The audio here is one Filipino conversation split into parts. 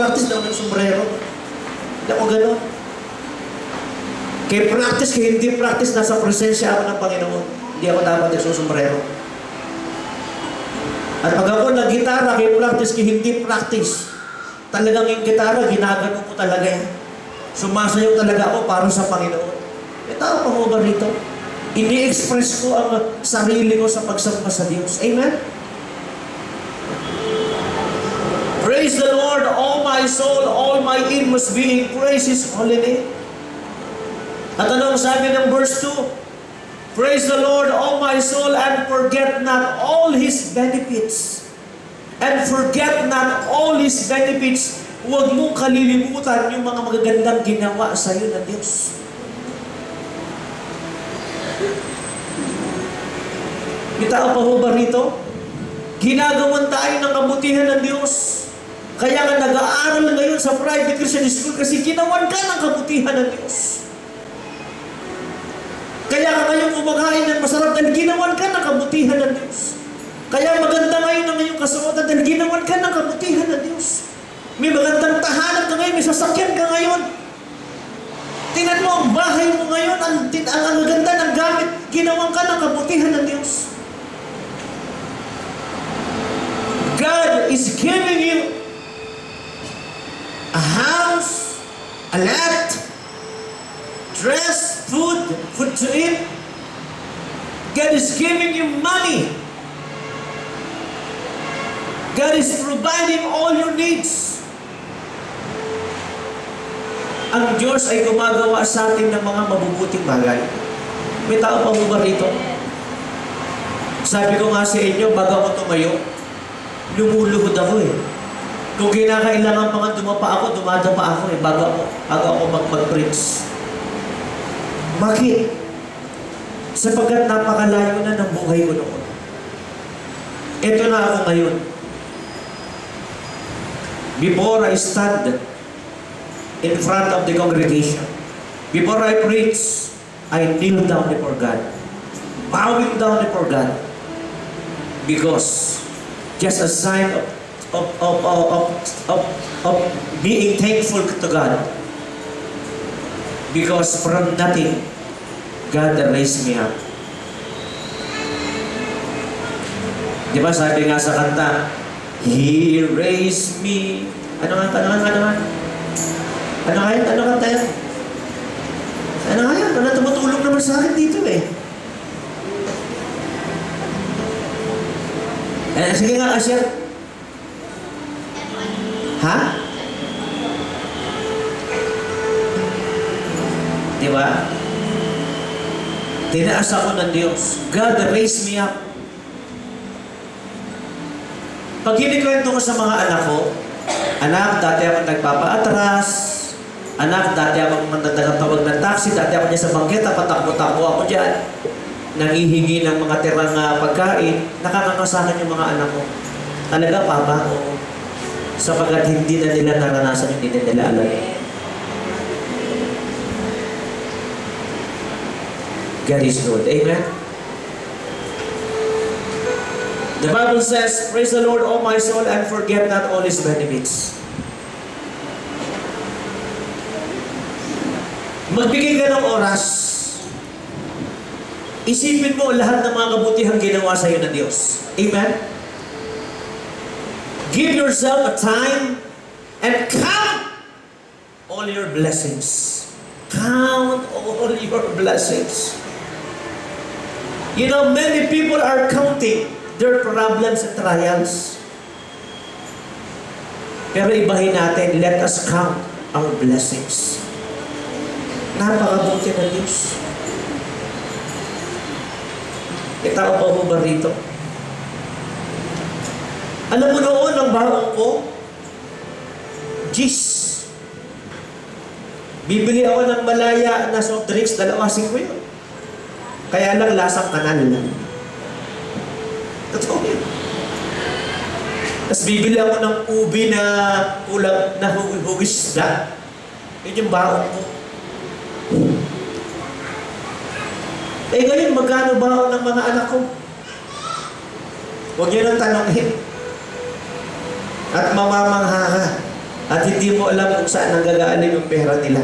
practice daw ng sombrero. Hindi ako ganun. Kay practice, kay hindi practice, nasa presensya ako ng Panginoon. Hindi ako dapat nagsusombrero. At pag ako nag-gitara, kay practice, kay hindi practice, talagang yung gitara, ginagano ko talaga yan. Sumasayaw talaga ako para sa Panginoon. May tao pa rito? Ini-express ko ang sarili ko sa pagsamba sa Diyos. Amen? Praise the Lord, all my soul, all my inmost being, praise His holy name. At anong sabi ng verse 2? Praise the Lord, all my soul, and forget not all His benefits. And forget not all His benefits. Huwag mong kalilimutan yung mga magagandang ginawa sa iyo ng Diyos. May tao pa ho ba rito? Ginagawan tayo ng kabutihan ng Diyos. Kaya nga nag-aaral ngayon sa private Christian school kasi ginawan ka ng kabutihan ng Diyos. Kaya ka ngayon kumakain ng masarap dahil ginawan ka ng kabutihan ng Diyos. Kaya maganda ngayon ang iyong kasuotan dahil ginawan ka ng kabutihan ng Diyos. May magandang tahanan ka ngayon, may sasakyan ka ngayon. Tingnan mo ang bahay mo ngayon, ang, ang, ang ganda ng gamit, ginawan ka ng kabutihan ng Diyos. God is giving you a house, a lot, dress, food, food to eat. God is giving you money. God is providing all your needs. Ang Diyos ay gumagawa sa atin ng mga mabubuting bagay. May tao pa mo ba rito? Sabi ko nga sa inyo, bago ako tumayo, lumuluhod ako eh. Kung kinakailangan pa nga dumapa ako, dumadapa ako eh, bago ako, bago ako mag mag-preach. Bakit? Sapagkat napakalayo na ng buhay ko noon. Ito na ako ngayon. Before I stand in front of the congregation, before I preach, I kneel down before God. Bowing down before God. Because just a sign of, of, of, of, of, of, being thankful to God. Because from nothing, God raised me up. Di ba sabi nga sa kanta, He raised me. Ano nga, ano nga, ano nga? Ano nga yan? Ano kanta yan? Ano nga yan? Ano tumutulog naman sa akin dito eh. Eh, sige nga, Asher. Ha? Di ba? Tinaas ako ng Diyos. God raised me up. Pag kinikwento ko sa mga anak ko, anak, dati ako nagpapaatras, anak, dati ako mandadatawag ng taxi, dati ako niya sa bangketa, patakbo-takbo ako dyan, nangihingi ng mga tirang uh, pagkain, nakakakasahan yung mga anak ko. Talaga, papa, oo. Sapagat hindi na nila naranasan yung hindi nila alam. God is good. Amen? The Bible says, Praise the Lord, O my soul, and forget not all His benefits. Magbigay ka ng oras. Isipin mo lahat ng mga kabutihang ginawa sa iyo ng Diyos. Amen? Give yourself a time and count all your blessings. Count all your blessings. You know, many people are counting their problems and trials. Pero ibahin natin, let us count our blessings. Napakabuti ng Diyos. Itao pa mo ba rito? Alam mo noon, ang baon ko, Gis. Bibili ako ng malaya na soft drinks, dalawasin ko yun. Kaya lang lasang kanal lang. Totoo yun. Tapos bibili ako ng ubi na kulang na hugis na. Yun yung baon ko. Eh ngayon, magkano baon ng mga anak ko? Huwag niyo nang tanongin. At mamamangha ka. At hindi mo alam kung saan nanggagaling yung pera nila.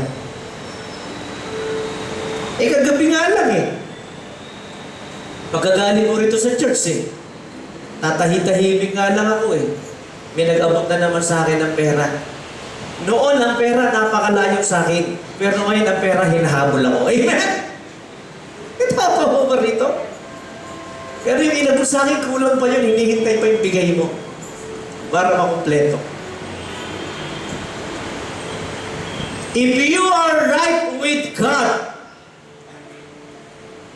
Eh, kagabi nga lang eh. Pagkagaling ko rito sa church eh. Tatahi-tahimik nga lang ako eh. May nag-abot na naman sa akin ng pera. Noon, ang pera napakalayo sa akin. Pero ngayon, ang pera hinahabol ako. Amen? Itapa mo ba rito? Pero yung inabot sa akin, kulang pa yun. Hinihintay pa yung bigay mo. Para makumpleto. If you are right with God,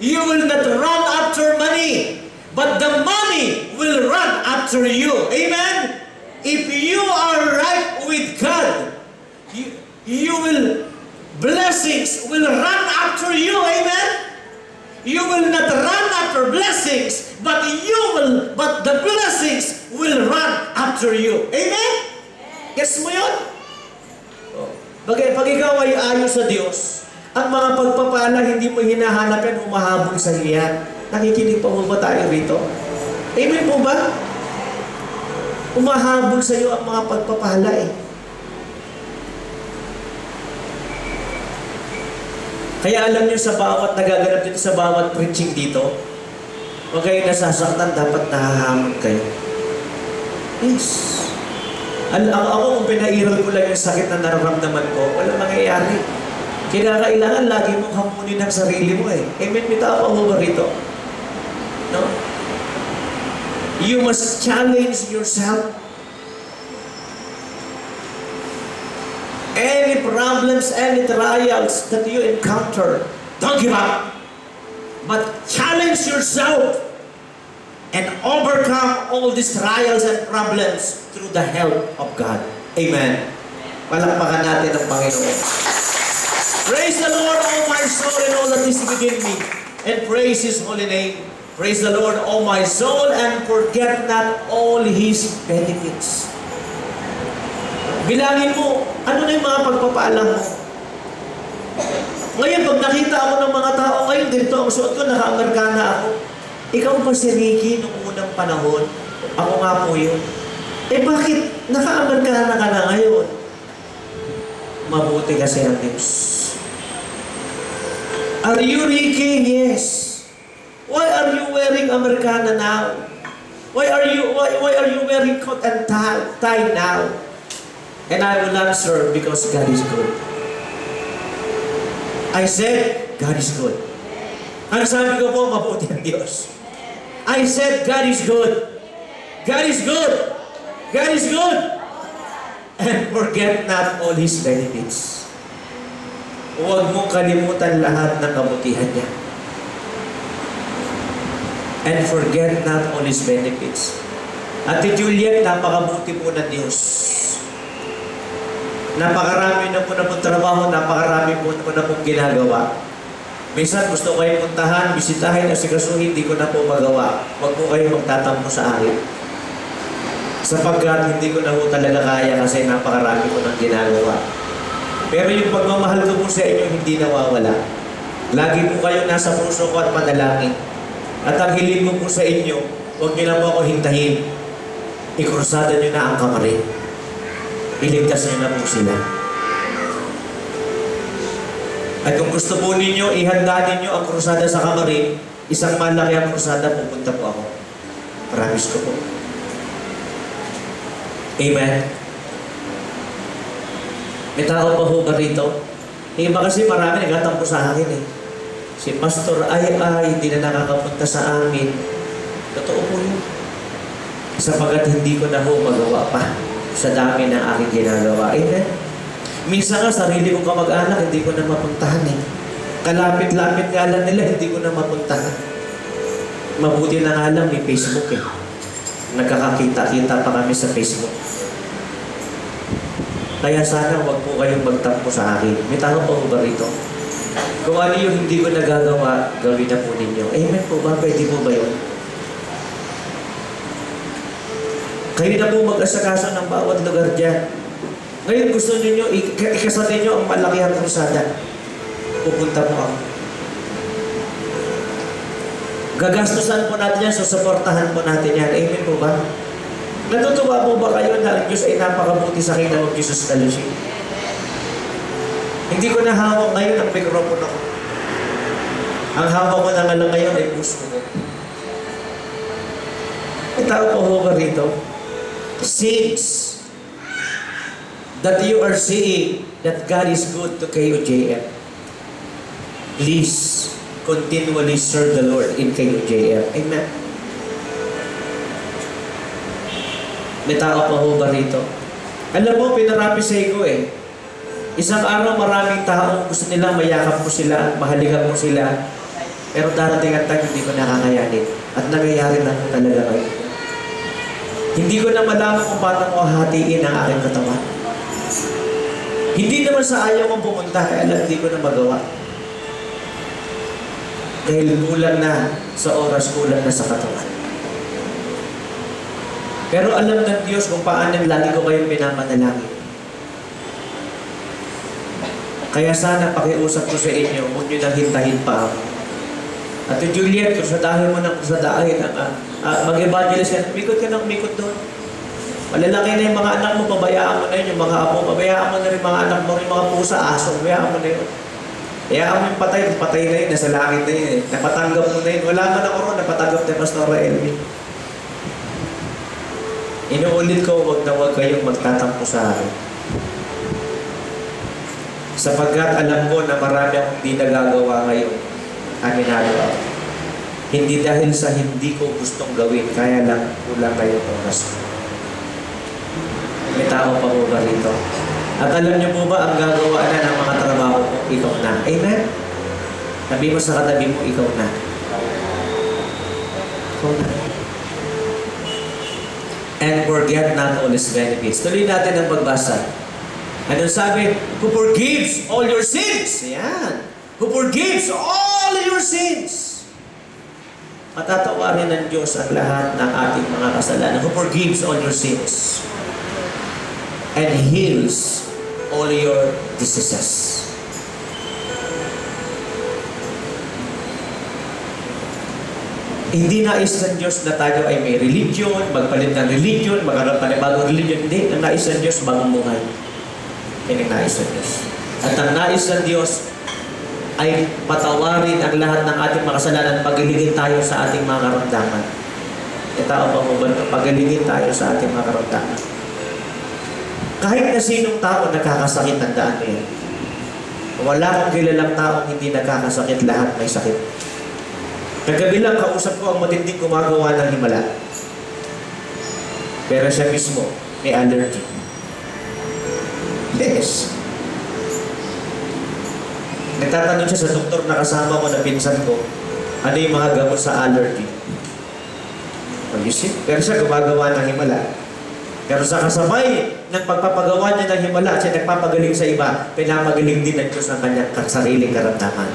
you will not run after money, but the money will run after you. Amen? If you are right with God, you, you will, blessings will run after you. Amen? You will not run after blessings, but you will, but the blessings will run after you. Amen? Guess mo yun? Oh. Pag, pag ikaw ay ayon sa Diyos, ang mga pagpapala hindi mo hinahanap yan, humahabol sa iyan. Nakikinig pa mo ba tayo rito? Amen po ba? Umahabol sa iyo ang mga pagpapala eh. Kaya alam niyo sa bawat nagaganap dito sa bawat preaching dito, huwag kayo nasasaktan, dapat nahahamon kayo. Yes. Al ako, ako kung pinairal ko lang yung sakit na nararamdaman ko, wala mangyayari. Kinakailangan lagi mong hamunin ang sarili mo eh. Amen, may tao mo ba rito? No? You must challenge yourself. Any problems, any trials that you encounter, don't give up. But challenge yourself and overcome all these trials and problems through the help of God. Amen. Palakpakan natin ang Panginoon. Praise the Lord, all my soul, and all that is within me. And praise His holy name. Praise the Lord, all my soul, and forget not all His benefits. Bilangin mo, ano na yung mga pagpapaalam mo? Ngayon, pag nakita mo ng mga tao, ngayon, dito ang suot ko, naka-Amerikana ako. Ikaw ba si Ricky nung unang panahon? Ako nga po yun. Eh bakit naka-Amerikana ka na ngayon? Mabuti kasi ang Diyos. Are you Ricky? Yes. Why are you wearing Americana now? Why are you why, why are you wearing coat and tie, tie now? And I will answer because God is good. I said, God is good. Ang sabi ko po, mabuti ang Diyos. I said, God is good. God is good. God is good. And forget not all His benefits. Huwag mong kalimutan lahat ng kabutihan niya. And forget not all His benefits. Ate Juliet, napakabuti po ng Diyos. Napakarami na po na pong trabaho, napakarami po na pong ginagawa. Minsan gusto ko kayong puntahan, bisitahin, asikasuhin, hindi ko na po magawa. Huwag po kayo magtatampo sa akin. Sapagkat hindi ko na po talaga kaya kasi napakarami ko ng ginagawa. Pero yung pagmamahal ko po sa inyo, hindi nawawala. Lagi po kayo nasa puso ko at panalangin. At ang hiling ko po sa inyo, huwag niyo na po ako hintahin. Ikrusada niyo na ang kamarin. Iligtas niyo na po sila. At kung gusto po ninyo, ihanda ninyo ang krusada sa kamarin, isang malaki ang krusada, pupunta po ako. Promise ko po. Amen. May tao pa ho ba rito? Iba kasi marami nagtatampo sa akin eh. Si Pastor ay ay hindi na nakakapunta sa amin. Totoo po yun. Sapagat hindi ko na ho magawa pa sa dami ng aking ginagawa. Amen. Minsan nga sarili kong kamag-anak, hindi ko na mapuntahan eh. Kalapit-lapit nga lang nila, hindi ko na mapuntahan. Mabuti na nga lang may Facebook eh. Nagkakakita-kita pa kami sa Facebook. Kaya sana wag po kayong magtampo sa akin. May tanong po ba rito? Kung ano yung hindi ko nagagawa, gawin na po ninyo. Amen po ba? Pwede po ba yun? Kayo na po mag-asakaso ng bawat lugar dyan. Ngayon gusto ninyo, ik- ikasal ninyo ang malakihang krusada. Pupunta po ako. Gagastusan po natin yan, susuportahan po natin yan. Amen po ba? Natutuwa po ba kayo na ang Diyos ay napakabuti sa Kingdom of Jesus Fellowship? Hindi ko na hawak ngayon ang mikropono ko. Ang hawak ko na nga lang ngayon ay puso ko. May tao po ho ba rito? Since that you are seeing that God is good to KUJM, please continually serve the Lord in KUJM. Amen. May tao pa ho ba rito? Alam mo, pinarapisay ko eh. Isang araw maraming tao gusto nila mayakap mo sila, mahalikan mo sila. Pero darating ang time hindi ko nakakayanin. At nangyayari na talaga ngayon. Hindi ko na malaman kung paano ko hatiin ang aking katawan. Hindi naman sa ayaw kong pumunta, kaya hindi ko na magawa. Dahil kulang na sa oras, kulang na sa katawan. Pero alam ng Diyos kung paano lagi ko kayong pinapanalangin. Kaya sana pakiusap ko sa inyo, huwag nyo nang hintahin pa ako. At Juliet, kung sa dahil mo ng sa dahil, uh, uh, mag-evangelist ka, mikot ka ng mikot doon. Malalaki na yung mga anak mo, pabayaan mo na yun, yung mga apo, pabayaan mo na rin mga anak mo, yung mga pusa, aso, pabayaan mo na yun. Hayaan mo yung patay, patay na yun, nasa langit na yun eh. Napatanggap mo na yun. Wala man ako ron, napatanggap ni Pastor Elmi. Inuulit ko, huwag na huwag kayong magtatampo sa akin. Sapagkat alam ko na marami akong hindi nagagawa ngayon. Aminado ako. Hindi dahil sa hindi ko gustong gawin, kaya lang kulang kayo oras. May tao pa po ba rito? At alam niyo po ba, ang gagawa na ng mga trabaho ko, ikaw na. Amen? Sabi mo sa katabi mo, ikaw na. Ikaw na. And forget not all His benefits. Tuloy natin ang pagbasa. Anong sabi? Who forgives all your sins. Yan. Who forgives all your sins. Matatawarin ng Diyos ang lahat ng ating mga kasalanan. Who forgives all your sins. And heals all your diseases. Hindi nais ng Diyos na tayo ay may religion, magpalit ng religion, magkaroon pa ng bagong religion. Hindi. Ang nais ng Diyos, bagong buhay. Yan ang nais ng Diyos. At ang nais ng Diyos ay patawarin ang lahat ng ating mga kasalanan, pagilingin tayo sa ating mga karamdaman. E tao pa mo ba pagilingin tayo sa ating mga karamdaman? Kahit na sinong tao nagkakasakit, tandaan mo yan. Wala akong kilalang taong hindi nagkakasakit, lahat may sakit. Kagabi lang, kausap ko ang matinding gumagawa ng himala. Pero siya mismo, may allergy. Yes. Nagtatanong siya sa doktor na kasama ko na pinsan ko, ano yung mga gamot sa allergy? See? Pero siya gumagawa ng himala. Pero sa kasabay ng pagpapagawa niya ng himala at siya nagpapagaling sa iba, pinapagaling din ng Diyos ang kanyang sariling karamdaman.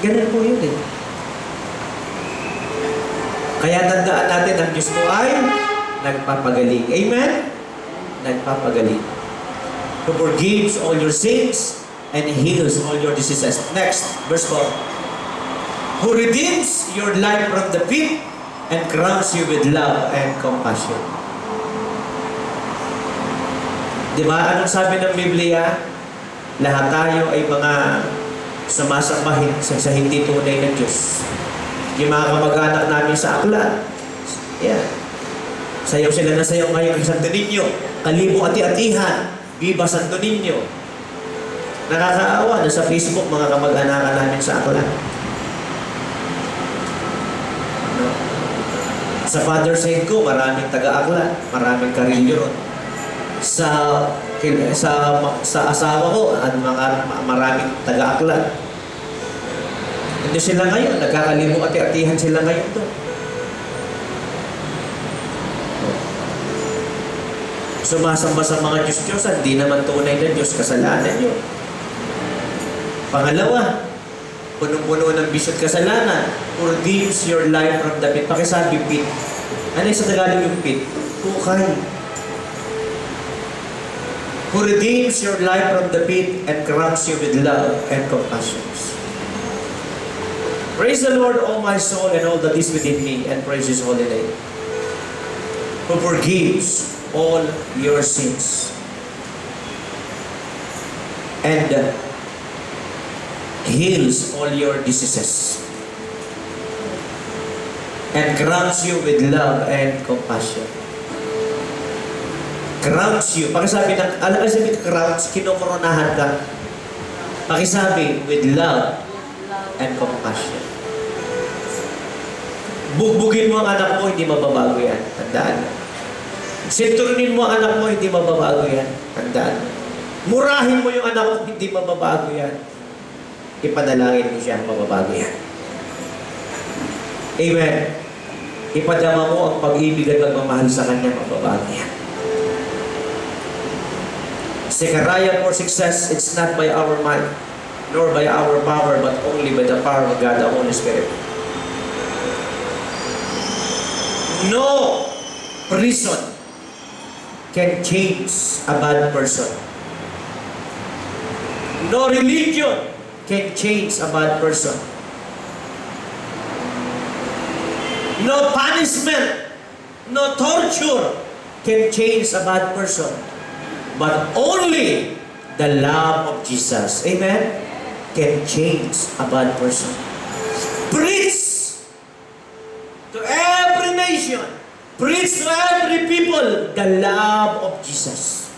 Ganun po yun eh. Kaya tandaan natin ang Diyos po ay nagpapagaling. Amen? Nagpapagaling. Who forgives all your sins and heals all your diseases. Next, verse 4. Who redeems your life from the pit and crowns you with love and compassion. Di ba? Anong sabi ng Biblia? Lahat tayo ay mga sumasambahin sa, sa hindi tunay ng Diyos. Yung mga kamag-anak namin sa akla. Yeah. Sayaw sila na sayaw ngayon kay Santo Niño. Kalibo ati-atihan. Viva Santo Niño. Nakakaawa na sa Facebook mga kamag-anakan namin sa akla. No? Sa Father's Aid ko, maraming taga-akla. Maraming karilyo. Sa sa sa asawa ko at mga maraming taga-akla. Hindi sila ngayon, nagkakalibo at atihan sila ngayon to. Sumasamba sa mga Diyos-Diyosan, di naman tunay na Diyos, kasalanan yun. Pangalawa, punong-puno ng bisyo at kasalanan, redeems your life from the pit. Pakisabi pit. Ano yung sa Tagalog yung pit? Kukay. Who redeems your life from the pit and crowns you with love and compassion. Praise the Lord, all my soul, and all that is within me, and praise His holy name. who forgives all your sins and heals all your diseases and crowns you with love and compassion. Crowns you. Pakisabi ng, alam kasi with crowns, kinokoronahan ka. Pakisabi with love and compassion. Bugbugin mo ang anak mo, hindi mababago yan. Tandaan. Sinturunin mo ang anak mo, hindi mababago yan. Tandaan. Murahin mo yung anak mo, hindi mababago yan. Ipanalangin mo siya, mababago yan. Amen. Ipadama mo ang pag-ibig at pagmamahal sa Kanya, mababago yan. Zechariah 4 success, it's not by our might, nor by our power, but only by the power of God, the Holy Spirit. No prison can change a bad person. No religion can change a bad person. No punishment, no torture can change a bad person. But only the love of Jesus, amen, can change a bad person. Preach to every nation, preach to every people the love of Jesus.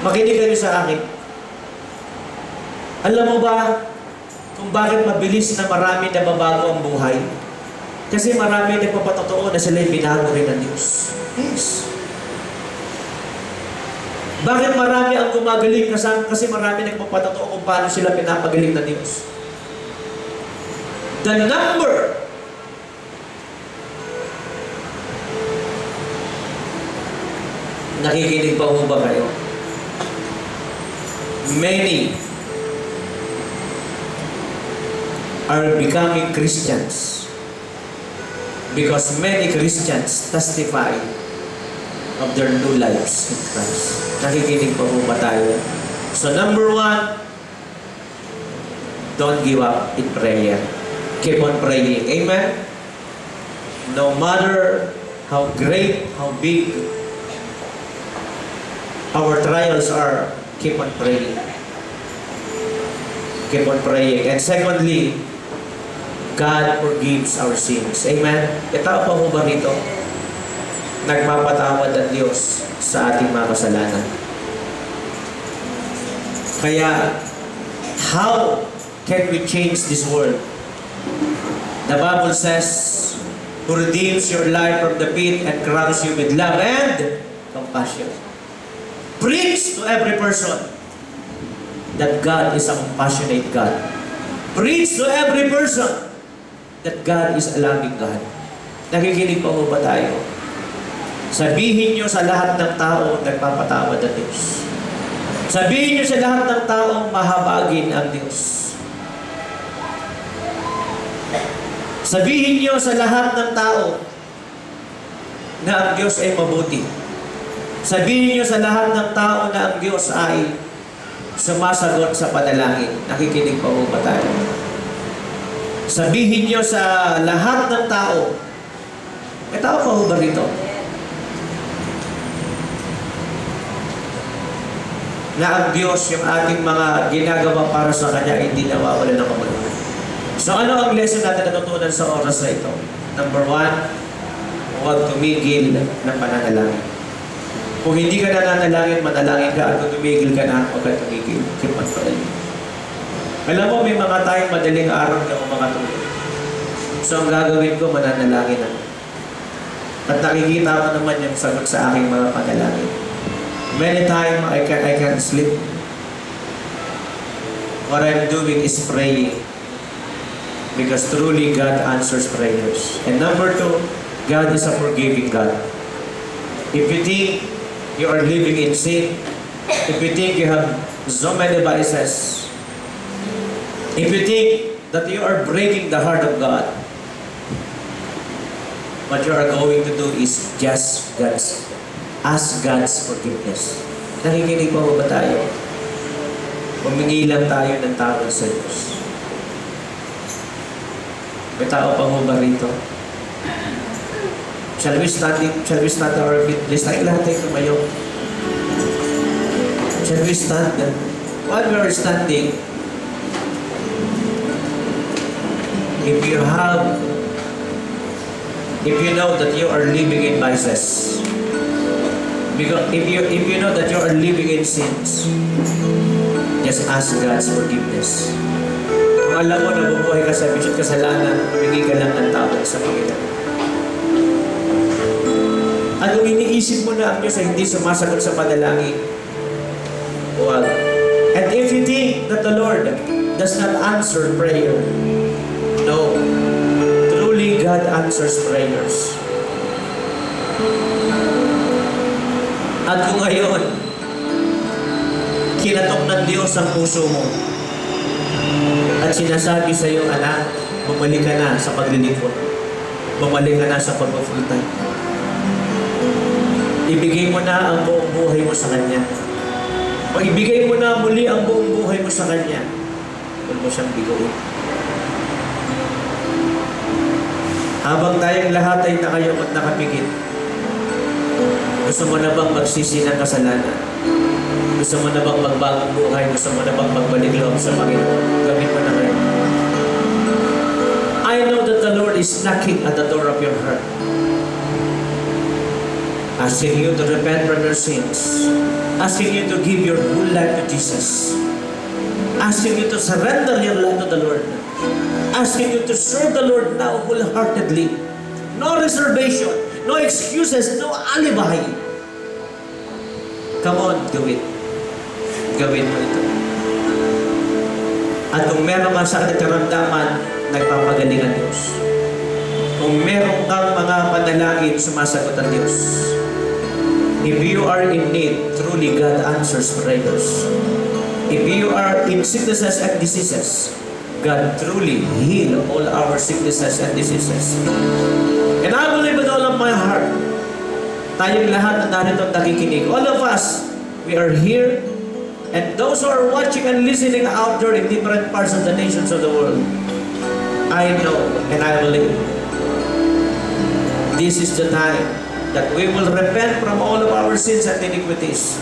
Makinig kayo sa akin. Alam mo ba kung bakit mabilis na marami na babago ang buhay? Kasi marami nagpapatotoo na sila'y binago rin ng Diyos. Yes. Bakit marami ang gumagaling? Kasi marami nagpapatotoo kung paano sila pinapagaling ng Diyos. The number Nakikinig pa mo ba kayo? Many are becoming Christians because many Christians testify of their new lives in Christ. Nakikinig pa po ba tayo? So number one, don't give up in prayer. Keep on praying. Amen? No matter how great, how big our trials are, keep on praying. Keep on praying. And secondly, God forgives our sins. Amen? Itao pa mo ba rito? Nagpapatawad ang Diyos sa ating mga kasalanan. Kaya, how can we change this world? The Bible says, who redeems your life from the pit and crowns you with love and compassion. Preach to every person that God is a compassionate God. Preach to every person that God is a loving God. Nakikinig pa mo ba tayo? Sabihin nyo sa lahat ng tao, nagpapatawad ang Diyos. Sabihin nyo sa lahat ng tao, mahabagin ang Diyos. Sabihin nyo sa lahat ng tao na ang Diyos ay mabuti. Sabihin nyo sa lahat ng tao na ang Diyos ay sumasagot sa panalangin. Nakikinig pa mo ba tayo? Sabihin nyo sa lahat ng tao, may tao pa ba rito? Na ang Diyos, yung ating mga ginagawa para sa Kanya, hindi nawawala ng kamuluhan. So ano ang lesson natin natutunan sa oras na ito? Number one, huwag tumigil ng pananalangin. Kung hindi ka nananalangin, manalangin ka, at kung tumigil ka na, huwag ka tumigil. Praying. Alam mo, may mga tayong madaling araw na umakatulog. So ang gagawin ko, mananalangin ako. At nakikita ko naman yung sagot sa aking mga panalangin. Many times, I, can, I can't sleep. What I'm doing is praying. Because truly, God answers prayers. And number two, God is a forgiving God. If you think you are living in sin, if you think you have so many vices, if you think that you are breaking the heart of God, what you are going to do is just God's, ask God's forgiveness. Nakikinig pa ba tayo? Humingi lang tayo ng tawad sa Diyos. May tao pa mo ba rito? Shall we stand, shall we stand our feet? Please tayo lahat tayo tumayo. Shall we stand? While we are standing, if you have, if you know that you are living in vices, because if you if you know that you are living in sins, just ask God's forgiveness. Kung alam mo na bubuhay ka sa bisyo kasalanan, humingi ka lang ng tawad sa Panginoon. At kung iniisip mo na ang Diyos ay hindi sumasagot sa panalangin, huwag. And if you think that the Lord does not answer prayer, God answers prayers. At kung ngayon, kinatok ng Diyos ang puso mo, at sinasabi sa iyo, anak, bumalik ka na sa paglilingkod. Bumalik ka na sa pag-full time. Ibigay mo na ang buong buhay mo sa Kanya. O mo na muli ang buong buhay mo sa Kanya. Huwag mo siyang bigoin. Habang tayong lahat ay nakayong at nakapigit, gusto mo na bang magsisi ng kasalanan? Gusto mo na bang magbagong buhay? Gusto mo na bang magbalik loob sa Panginoon? Gawin mo na ngayon. I know that the Lord is knocking at the door of your heart. Asking you to repent from your sins. Asking you to give your whole life to Jesus. Asking you to surrender your life to the Lord. Asking you to serve the Lord now wholeheartedly. No reservation, no excuses, no alibi. Come on, it. Gawin mo ito. At kung meron kang sakit karamdaman, nagpapagaling ang Diyos. Kung meron kang mga panalangin, sumasagot ang Diyos. If you are in need, truly God answers prayers. If you are in sicknesses and diseases, God truly heal all our sicknesses and diseases. And I believe with all of my heart, tayong lahat na narito at nakikinig, all of us, we are here, and those who are watching and listening out there in different parts of the nations of the world, I know and I believe this is the time that we will repent from all of our sins and iniquities.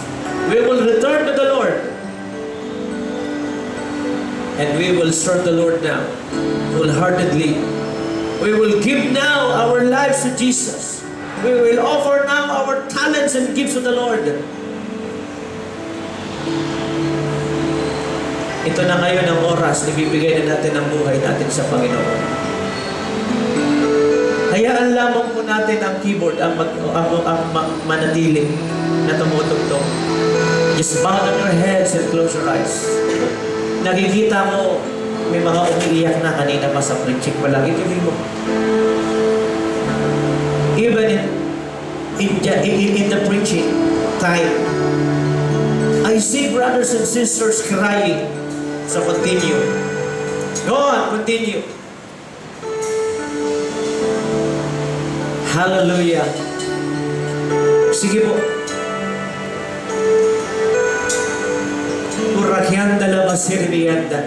We will return to the Lord. And we will serve the Lord now, wholeheartedly. We will give now our lives to Jesus. We will offer now our talents and gifts to the Lord. Ito na ngayon ang oras, ibibigay na natin ang buhay natin sa Panginoon. Hayaan lamang po natin ang keyboard ang, mag, ang, ang, ang manatili na tumutugtog. Just bow down your heads and close your eyes. Nakikita mo, may mga umiiyak na kanina pa sa preaching pa lang. Ituloy mo. Even in, in, in, in the preaching time, I see brothers and sisters crying. So continue. Go on, continue. Hallelujah. Sige po. Urakyanda la masirmiyanda.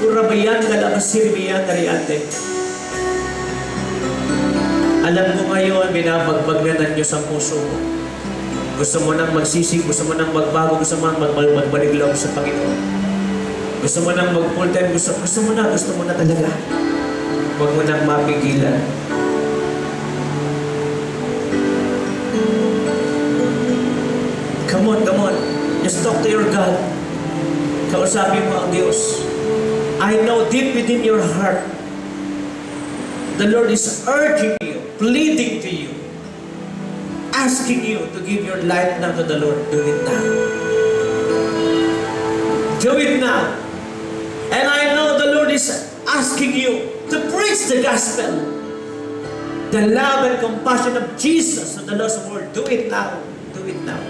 Urabayanda la masirmiyanda riante. Alam mo ngayon, binabagbag na ng Diyos ang puso mo. Gusto mo nang magsisig, gusto mo nang magbago, gusto mo nang mag magbalik loob sa Panginoon. Gusto mo nang mag full time, gusto, gusto mo na, gusto mo na talaga. Huwag mo nang mapigilan. Come on, come on. Just talk to your God. Kausapin mo ang Diyos. I know deep within your heart, the Lord is urging you, pleading to you, asking you to give your life now to the Lord. Do it now. Do it now. And I know the Lord is asking you to preach the gospel. The love and compassion of Jesus to the lost world. Do it now. Do it now.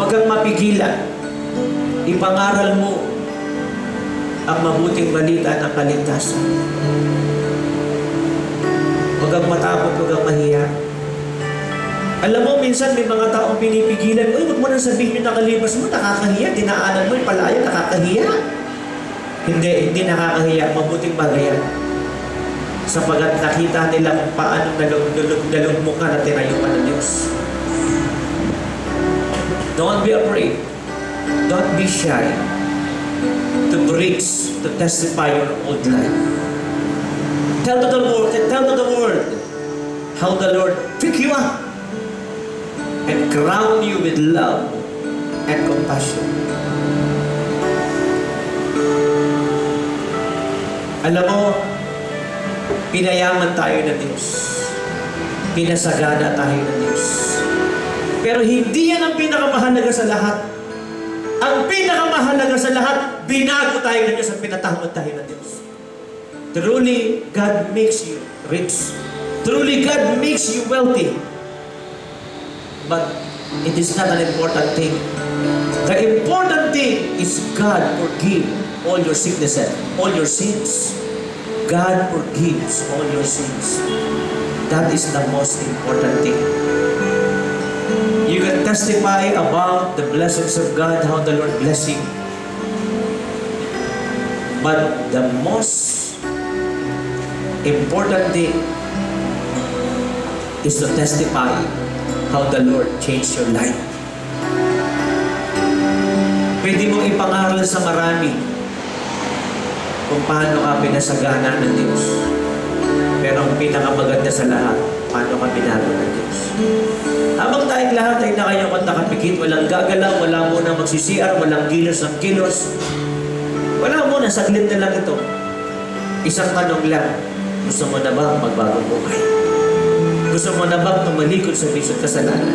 Huwag kang mapigilan. Ipangaral mo ang mabuting balita ng kaligtasan. Huwag kang matakot, huwag kang mahiya. Alam mo, minsan may mga taong pinipigilan, Uy, huwag mo nang sabihin yung nakalipas mo, nakakahiya, dinaanan mo yung palaya, nakakahiya. Hindi, hindi nakakahiya, mabuting bagay yan. sapagat nakita nila kung paano nalugdulog mo ka na tinayo ka ng Diyos. Don't be afraid. Don't be shy to preach, to testify your old life. Tell to the world, tell to the world how the Lord pick you up and crown you with love and compassion. Alam mo, pinayaman tayo ng Diyos. Pinasagana tayo ng Diyos. Pero hindi yan ang pinakamahalaga sa lahat. Ang pinakamahalaga sa lahat, binago tayo ng Diyos at pinatawad tayo ng Diyos. Truly, God makes you rich. Truly, God makes you wealthy. But it is not an important thing. The important thing is God forgive all your sicknesses, all your sins. God forgives all your sins. That is the most important thing. You can testify about the blessings of God, how the Lord bless you. But the most important thing is to testify how the Lord changed your life. Pwede mong ipangaral sa marami kung paano ka pinasagana ng Diyos. Pero ang pinakamaganda sa lahat, paano ka binago ng Diyos. Habang tayong lahat ay nakayong at nakapikit, walang gagalaw, wala muna magsisiar, walang kilos ng kilos. Wala muna, saglit na lang ito. Isang tanong lang, gusto mo na ba magbagong buhay? Gusto mo na bang tumalikod sa bisot kasalanan?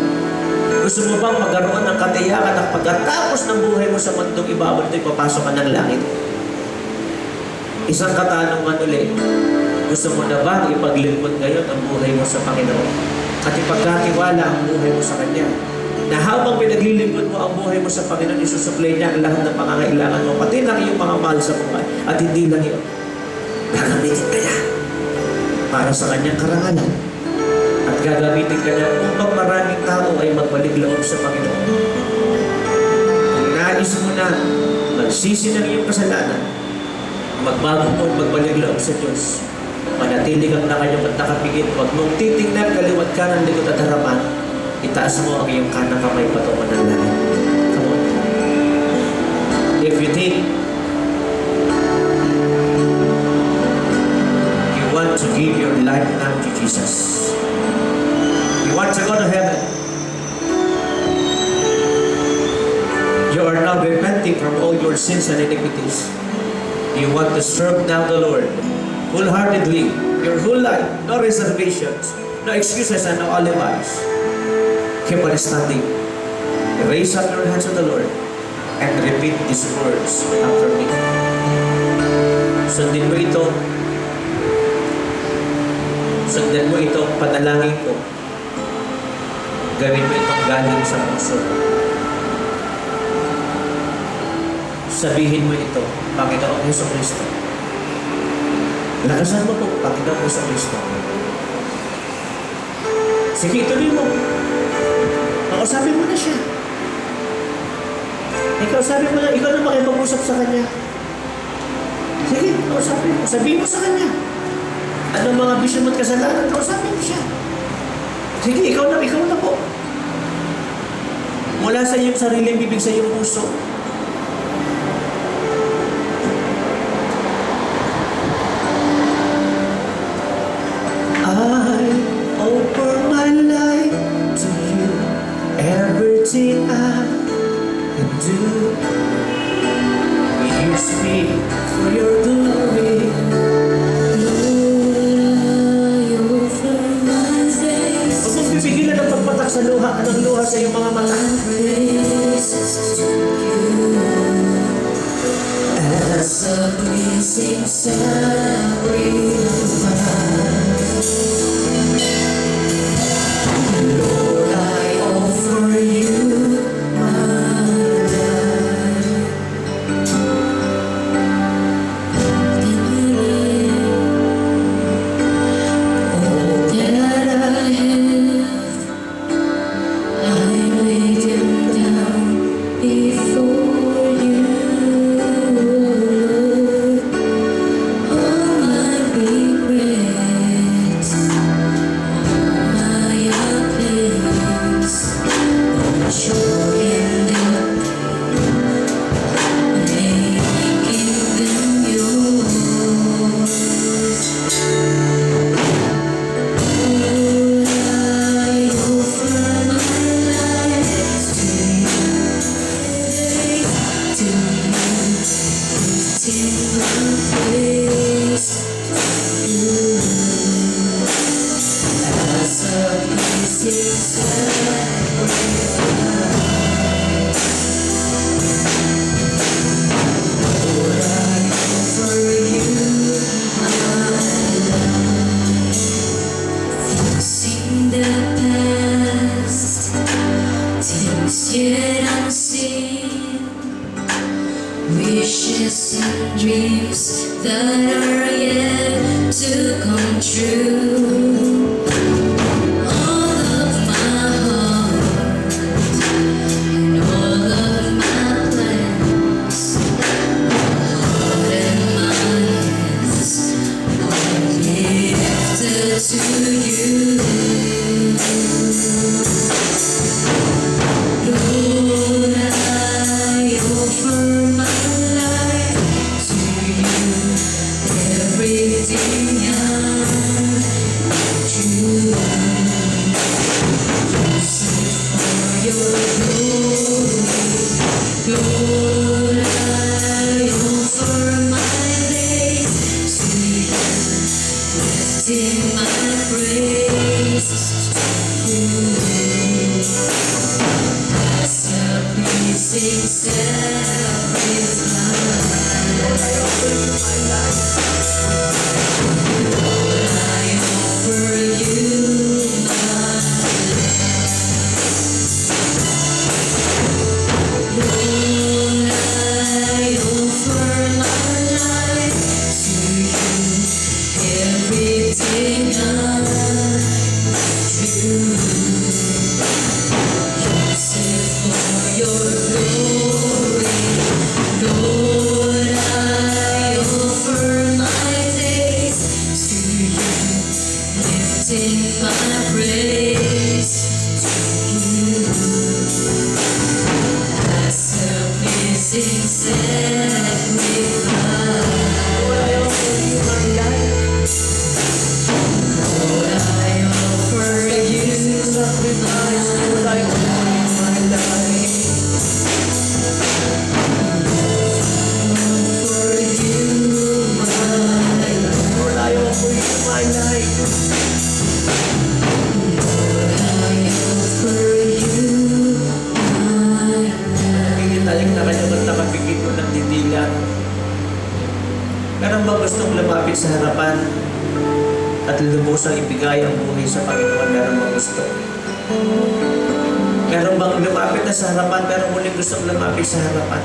Gusto mo bang magkaroon ng katiyakan at pagkatapos ng buhay mo sa mundong ibabaw ito'y papasok ka ng langit? Isang katanungan ulit, gusto mo na ba ipaglingkod ngayon ang buhay mo sa Panginoon? At ipagkatiwala ang buhay mo sa Kanya? Na habang pinaglilingkod mo ang buhay mo sa Panginoon, isusupply niya ang lahat ng pangangailangan mo, pati lang yung mga mahal sa buhay. At hindi lang yun. Gagamitin ka niya para sa Kanyang karangalan. At gagamitin ka niya upang maraming tao ay magbalik loob sa Panginoon. Kung nais mo na magsisi ng iyong kasalanan, magbago mo magbalik loob sa Diyos, manatili kang nakanyong at nakapigit, huwag mong titingnan kaliwat ka ng likod at harapan, itaas mo ang iyong kanang kamay patungo ng langit. Come on. If you think you want to give your life now to Jesus, you want to go to heaven, you are now repenting from all your sins and iniquities. You want to serve now the Lord wholeheartedly, your whole life, no reservations, no excuses and no alibis. Keep on standing. Raise up your hands to the Lord and repeat these words after me. Sundin mo ito. Sundan mo itong panalangin ko. Gawin mo itong galing sa puso. Sabihin mo ito, Panginoong Yeso Kristo. Lakasan mo po, Panginoong Yeso Kristo. Sige, ituloy mo. Kausapin mo na siya. Ikaw sabi mo na, ikaw na makipag-usap sa kanya. Sige, kausapin mo. Sabihin mo sa kanya. Anong mga bisyo mo at kasalanan, kausapin mo siya. Sige, ikaw na, ikaw na po. Mula sa iyong sariling bibig sa iyong puso, disappear pleasing sacrifice, Lord, I gustong lumapit sa harapan at lubusang ibigay ang buhay sa Panginoon? Meron ba gusto? Meron bang lumapit na sa harapan pero muling gustong lumapit sa harapan?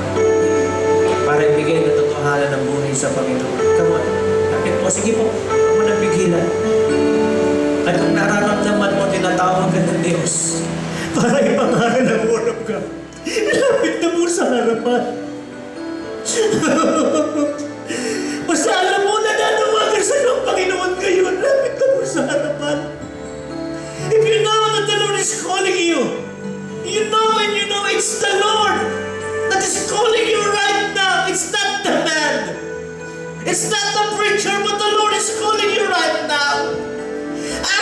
Para ibigay ng totohanan ng buhay sa Panginoon. Come on. Lapit po. Sige po. Huwag mo nang bigilan. At kung nararamdaman mo, tinatawag ka ng Diyos para ipangaral ang ulap ka. Lapit na mo sa harapan. It's not the preacher, but the Lord is calling you right now.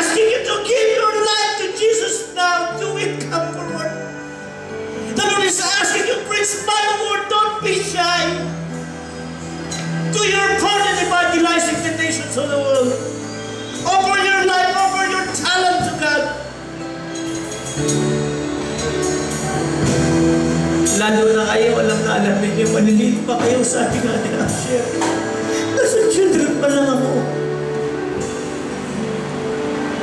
Asking you to give your life to Jesus now. Do it. Come forward. The Lord is asking you, preach my word. Don't be shy. Do your part in evangelizing the nations of the world. Offer your life, offer your talent to God. Lalo na kayo, alam na alam ninyo, maliliit pa kayo sa ating ating Asher. Pa lang ako.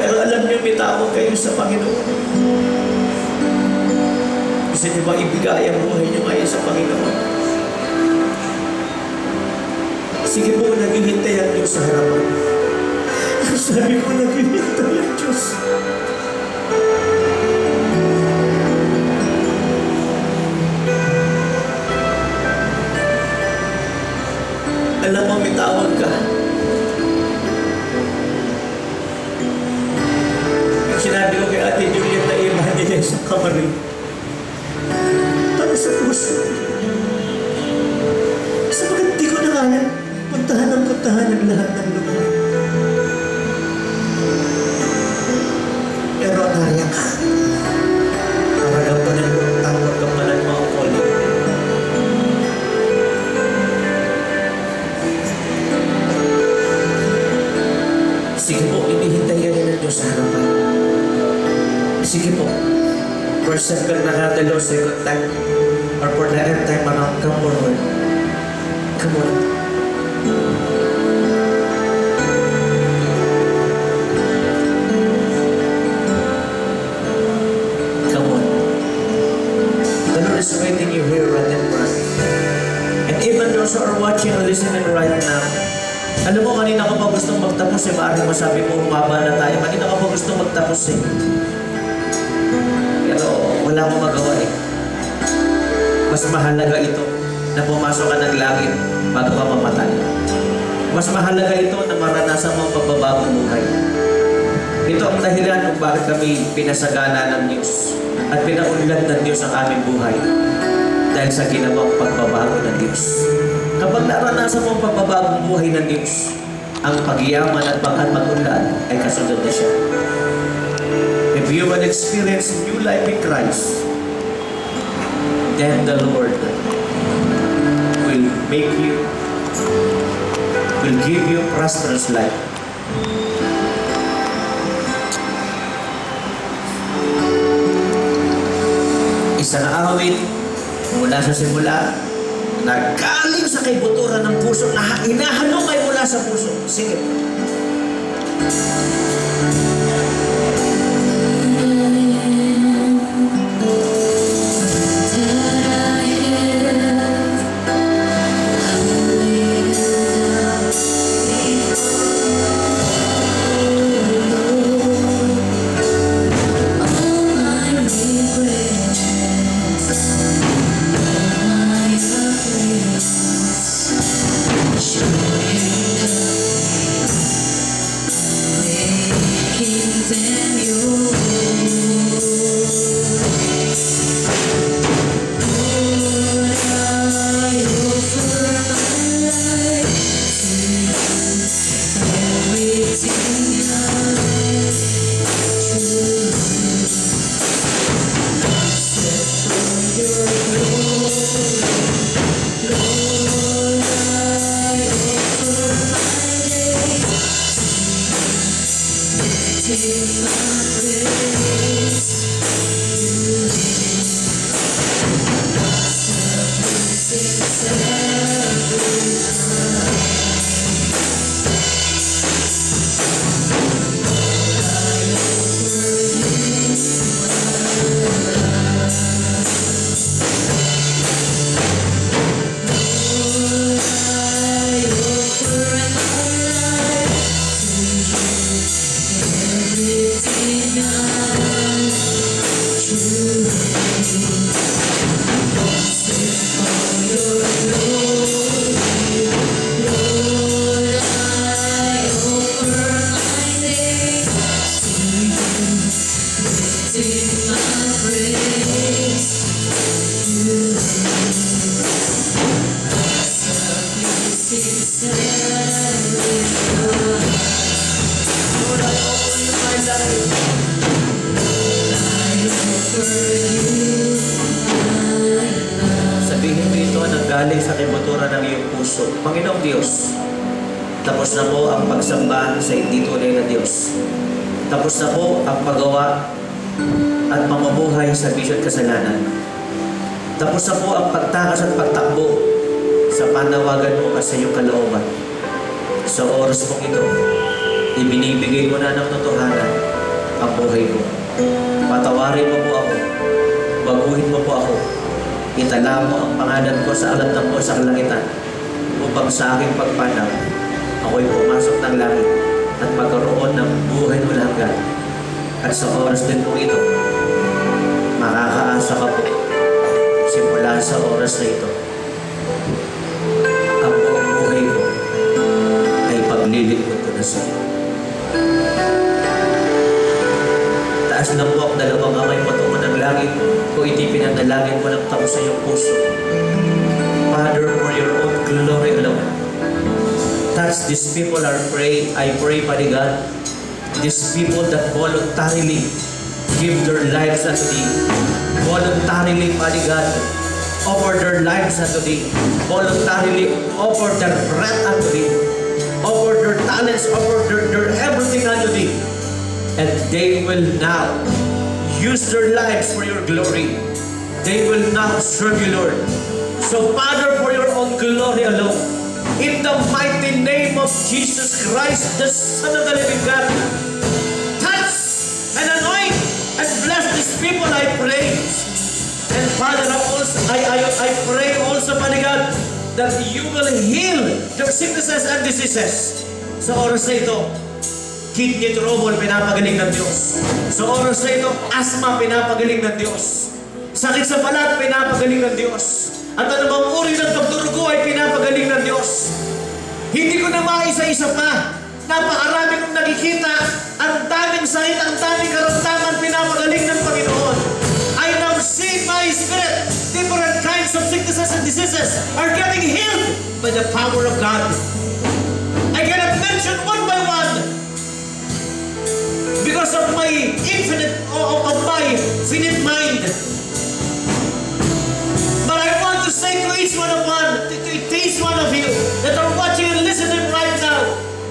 Pero alam niyo, may tawag kayo sa Panginoon. Gusto niyo bang ibigay ang buhay niyo ngayon sa Panginoon? Sige po, naghihintay ang Diyos sa harapan. Sabi ko, naghihintay ang Diyos. Kamarin. Para sa puso. Sabagat di ko na kaya puntahan ang puntahan ng lahat ng lugar. Alam mo, kanina ka pa gustong magtapos eh. Maaaring masabi mo, umaba na tayo. Kanina ka pa gustong magtapos eh. Pero wala akong magawa eh. Mas mahalaga ito na pumasok ka ng langit bago ka mamatay. Mas mahalaga ito na maranasan mo ang pagbabagong buhay. Ito ang dahilan kung bakit kami pinasagana ng Diyos at pinaunlad ng Diyos ang aming buhay dahil sa ginawang pagbabago ng Diyos. Kapag naranasan mo ang pagbabagong buhay ng Diyos, ang pagyaman at pag-unlad ay kasunod na siya. If you will experience new life in Christ, then the Lord will make you, will give you prosperous life. Isang awit mula sa simula, nagaling sa kaibuturan ng puso, na inahanong kay mula sa puso. Sige. Hanggan. At sa oras din po ito, makakaasa ka po simula sa oras na ito. Ang buong buhay ko ay paglilingkod ko na sa iyo. Taas na po ang dalawang kamay patungo ng langit kung iti pinanalangin mo ng tao sa iyong puso. Father, for your own glory alone. Touch these people are praying. I pray, Father God, these people that voluntarily give their lives unto Thee. Voluntarily, Father God, offer their lives unto Thee. Voluntarily offer their breath unto Thee. Offer their talents, offer their, their everything unto Thee. And they will now use their lives for your glory. They will now serve you, Lord. So, Father, for your own glory alone, in the mighty name of Jesus Christ, the Son of the living God, touch and anoint and bless these people, I pray. And Father, I, I, I, I pray also, Father God, that you will heal your sicknesses and diseases. Sa oras na ito, kidney trouble, pinapagaling ng Diyos. Sa oras na ito, asthma, pinapagaling ng Diyos. Sakit sa balat, pinapagaling ng Diyos. At anumang uri ng pagdurugo ay pinapagaling ng Diyos. Hindi ko na maisa-isa pa. Napakarami kong nakikita. Ang daming sakit, ang daming karamdaman, pinapagaling ng Panginoon. I now see my spirit. Different kinds of sicknesses and diseases are getting healed by the power of God. I cannot mention one by one because of my infinite, of my finite mind. To each one of one, to, to each one of you that are watching and listening right now,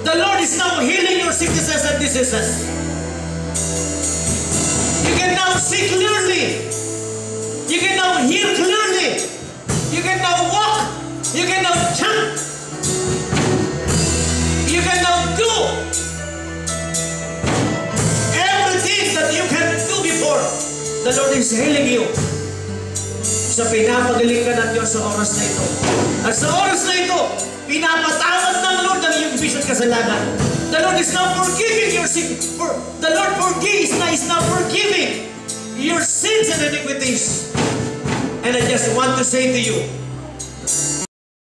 the Lord is now healing your sicknesses and diseases. You can now see clearly. You can now hear clearly. You can now walk. You can now jump. You can now do everything that you can do before. The Lord is healing you. Sa pinapagaling ka ng Diyos sa oras na ito. At sa oras na ito, pinapatawad ng Lord ang iyong vision kasalanan. The Lord is now forgiving your sin. For, the Lord forgives now is now forgiving your sins and iniquities. And I just want to say to you,